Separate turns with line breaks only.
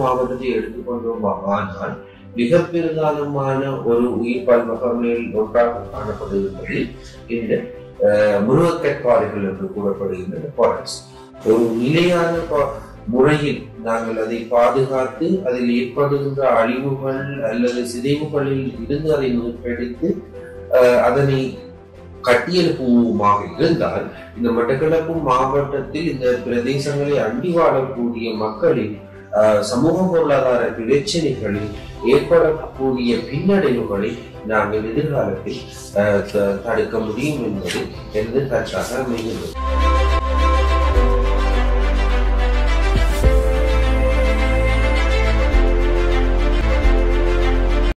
மாவட்டத்தை எடுத்துக்கொண்டோம் ஆனால் மிக பெரும்பாலுமான ஒரு உயிர் பல்வகைகளில் ஒன்றாக காணப்படுகின்றது இந்த அஹ், முருகக்கற்பாறைகள் என்று கூறப்படுகின்றன ஃபாரஸ்ட் ஒரு நிலையான முறையில் நாங்கள் அதை பாதுகாத்து அதில் ஏற்படுகின்ற அழிவுகள் அல்லது சிதைவுகளில் இருந்து அதை மீட்டெடுத்து அதனை கட்டியெழுப்புவோமாக இருந்தால் இந்த மட்டக்களப்பு மாவட்டத்தில் இந்த பிரதேசங்களை அண்டி வாழக்கூடிய மக்களின் சமூக பொருளாதார பிரச்சனைகளில் ஏற்படக்கூடிய பின்னடைவுகளை நாங்கள் எதிர்காலத்தில் அஹ், த- தடுக்க முடியும் என்பது எனது கற்றாக அமைகிறது